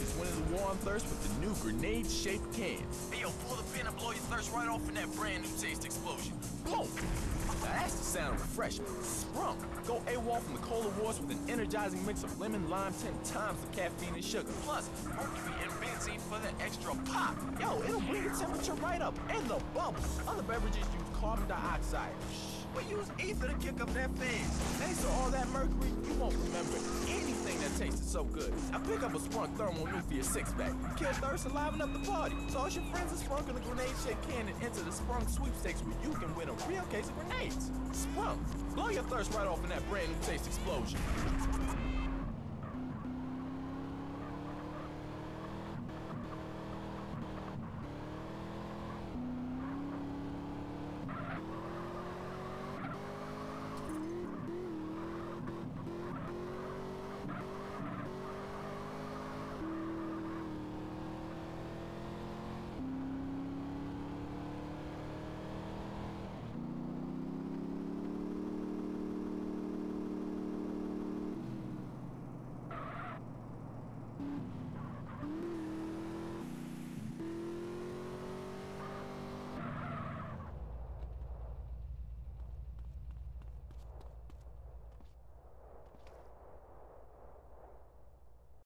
is winning the war on thirst with the new grenade-shaped can. Hey, yo, pull the pin and blow your thirst right off in that brand new taste explosion. Boom! Now that's the sound of refreshment. Sprunk. Go AWOL from the Cola Wars with an energizing mix of lemon, lime, 10 times the caffeine and sugar. Plus, mercury and benzene for the extra pop. Yo, it'll bring the temperature right up and the bubbles. Other beverages use carbon dioxide. Shh. We use ether to kick up that fizz. Thanks to all that mercury, you won't remember anything that so good. I pick up a Sprunk Thermonuclear six-pack. Kill thirst and liven up the party. So all your friends are Sprunk in a grenade-shaped cannon and enter the Sprunk sweepstakes where you can win a real case of grenades. Sprunk, blow your thirst right off in that brand new taste explosion.